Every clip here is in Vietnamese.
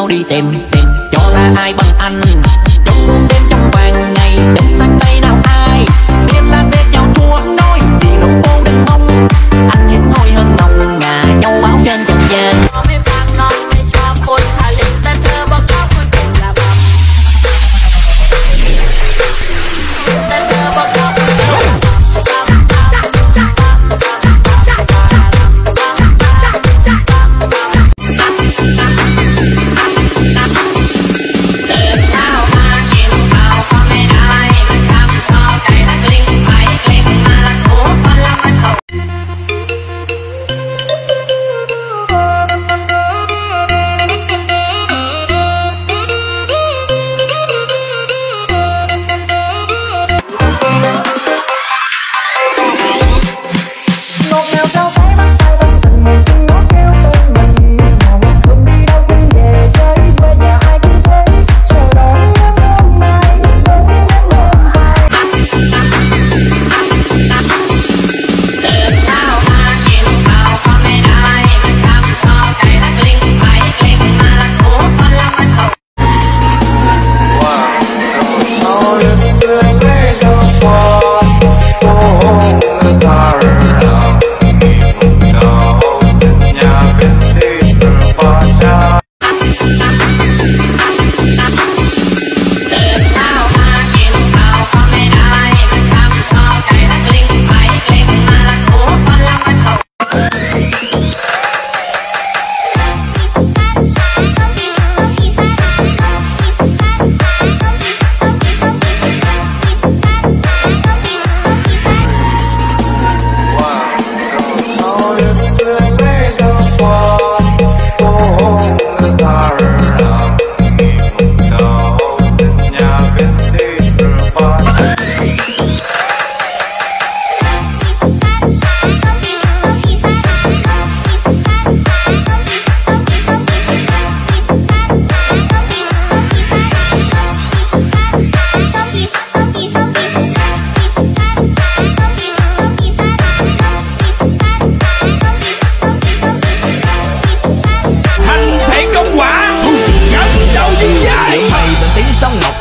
mau đi tìm. Cho ra ai bằng anh?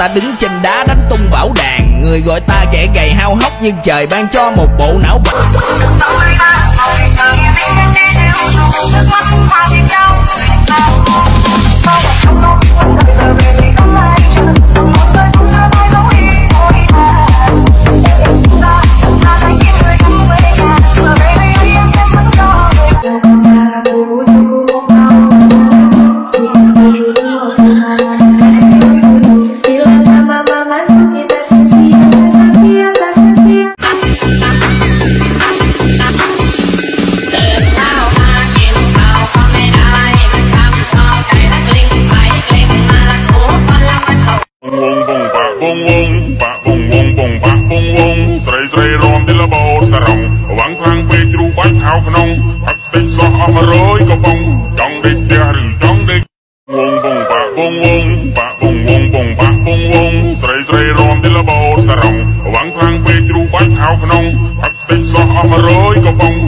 ta đứng trên đá đánh tung bảo đàn. Người gọi ta kẻ gầy hao hóc nhưng trời ban cho một bộ não vật ស្រីរំទីលបោសរងវងខ្លាំងពេកទ្រូបាច់ខោក្នុងផឹកតិចសោះអស់100កំប៉ុង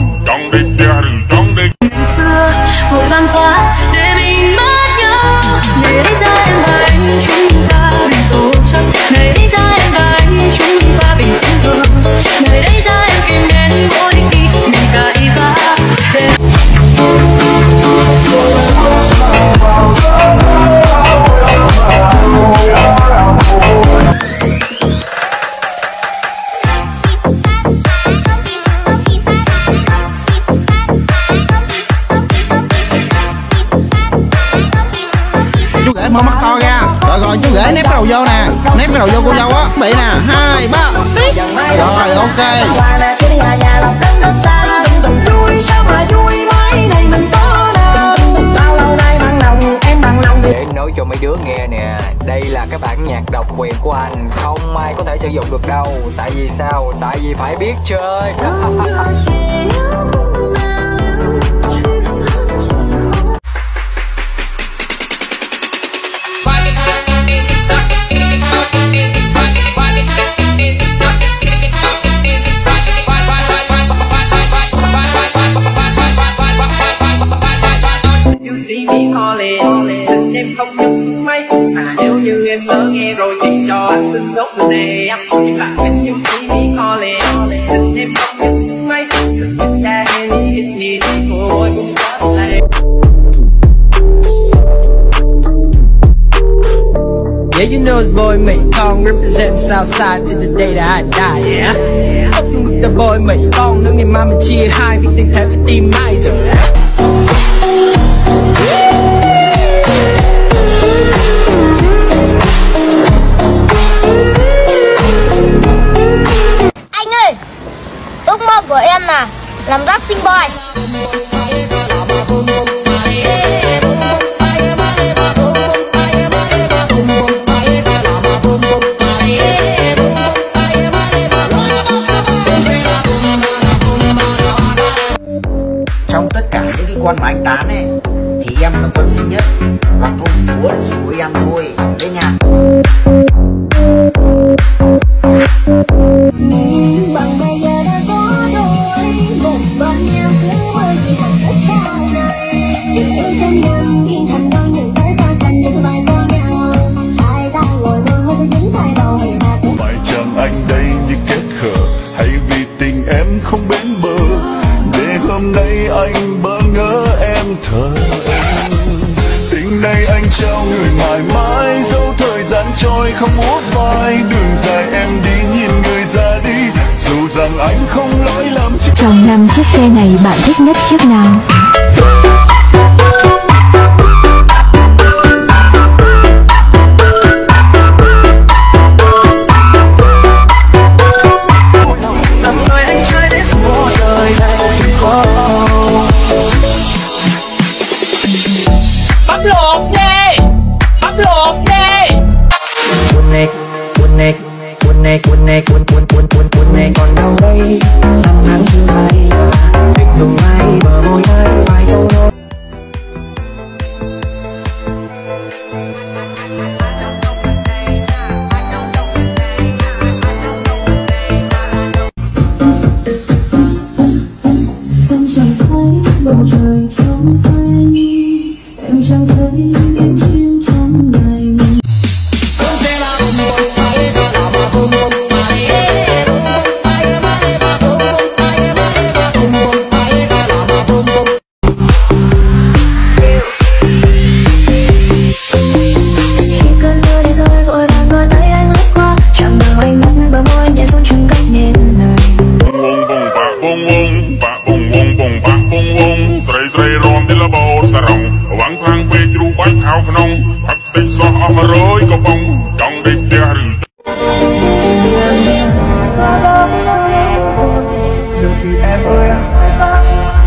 mở mắt to ra. Rồi rồi chú rể nép cái đầu vô nè. Nép cái đầu vô cô dâu á. Bị nè. Hai ba. Tí rồi ok. Để nói cho mấy đứa nghe nè. Đây là cái bản nhạc độc quyền của anh. Không ai có thể sử dụng được đâu. Tại vì sao? Tại vì phải biết chơi. lo Xin em không giúp mấy Mà nếu như em lỡ nghe rồi thì cho anh xin đốt đường nè. Em là anh giúp chỉ đi co lì Xin em không giúp mấy Đừng giúp cha em. Đi đi đi ngồi cũng quá là Yeah, you know it's boy Mate Kong representing Southside to the day that I die, yeah. yeah. Ốc tương the boy Mate Kong, nếu ngày mai mình chia hai, vì tình thép phải tìm ai rồi. Làm rap sinh boy. Trong tất cả những cái con mà anh tán ấy, Thì em là con xinh nhất. Và công chúa chỉ của em thôi. Đấy nha. Không uất vai. Đường dài em đi nhìn người ra đi. Dù rằng anh không lỗi lầm chứ Trong năm chiếc xe này bạn thích nhất chiếc nào? Làm người quân này, quân này, quân này, quân quân quân quân quân này còn đâu đây Năm tháng thứ hai tình dùng ai bờ môi ai រូបាច់ខោក្នុងផឹកតិចសោះអស់100ក៏បងចង់ដេកផ្ទះឬ Được thì em ơi Phải ta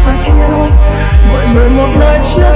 phải chia Mỗi người một nơi chưa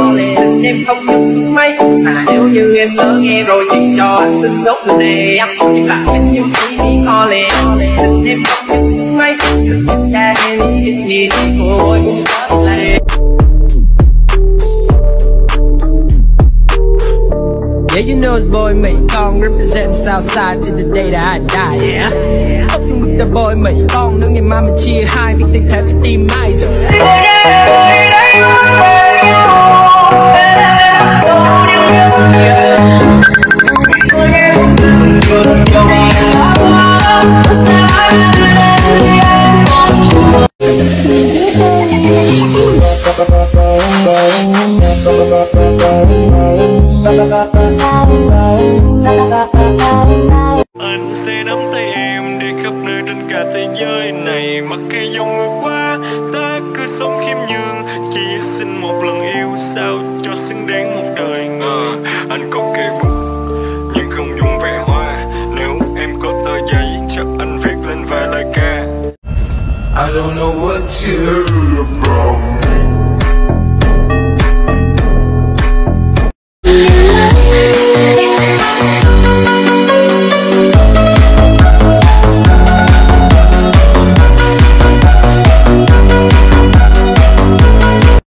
em không những mấy. Mà nếu như em lỡ nghe rồi chỉ cho anh xin đốt từ nè Chỉ bạn anh yêu sĩ đi co lẹ Xin em không những mấy. Đừng nhìn ra em ít cô ơi cũng có lẹ Yeah, you know it's boy Mate Con represent Southside to the day that I die, yeah. Up with the boy Mate Con Nếu ngày mai mình chia hai Biết tình Anh sẽ nắm tay em đi khắp nơi trên cả thế giới này. Mặc kệ dòng người qua, ta cứ sống khiêm nhường. Chỉ xin một lần yêu sao cho xứng đáng một đời ngờ. Anh có kề bút, nhưng không dùng vẽ hoa. Nếu em có tờ giấy, chắc anh viết lên vài lời ca. I don't know what you're about